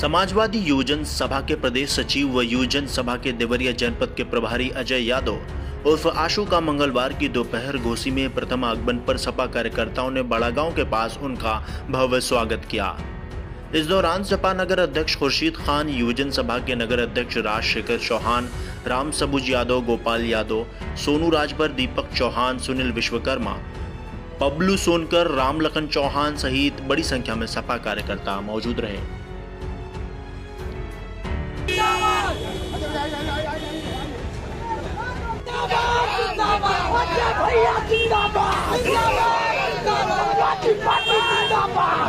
समाजवादी युवजन सभा के प्रदेश सचिव व युवजन सभा के देवरिया जनपद के प्रभारी अजय यादव उर्फ़ आशु का मंगलवार की दोपहर घोसी में प्रथम आगमन पर सपा कार्यकर्ताओं ने बड़ा गाँव के पास उनका भव्य स्वागत किया। इस दौरान सपा नगर अध्यक्ष खुर्शीद खान, युवजन सभा के नगर अध्यक्ष राजशेखर चौहान, राम सबुज यादव, गोपाल यादव, सोनू राजभर, दीपक चौहान, सुनील विश्वकर्मा, पबलू सोनकर, राम लखन चौहान सहित बड़ी संख्या में सपा कार्यकर्ता मौजूद रहे। भैया जिंदाबाद जिंदाबाद जिंदाबाद